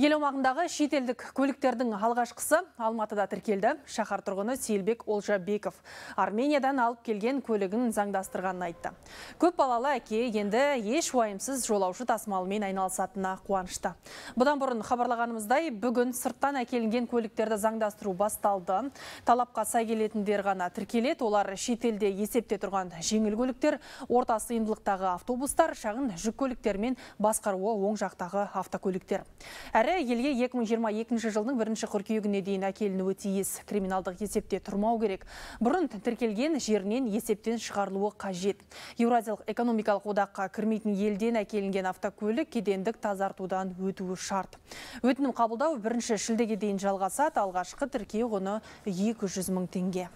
Ел аумағындағы шетелдік көліктердің алғашқысы Алматыда тіркелді. Шаһар тұрғыны Селбек Олжабеков Армениядан алып келген көлігін заңдастырғанын айтты. Көп балалы әке енді еш уайымсыз жолаушы тасымалымен айналысатынына қуанышты. Бұдан бұрын хабарлағанымыздай, бүгін сырттан әкелінген көліктерді заңдастыру басталды. Талапқа сай келетіндер ғана тіркелет, Олар шетелде есепте тұрған жеңіл көліктер, орта сыйымдылықтағы автобустар, шағын жүк көліктер мен басқаруы оң жақтағы автокөліктер. Әрі елге 2022 жылдың бірінші қыркүйегіне дейін әкелінуі тиіс. Криминалдық есепте тұрмау керек. Бұрын тіркелген жерінен есептен шығарылуы қажет. Еуразиялық экономикалық одаққа кірмейтін елден әкелінген автокөлік кедендік тазартудан өтуі шарт. Өтінім қабылдау бірінші шілдеге дейін жалғасады. Алғашқы тіркеу құны 200 мың теңге.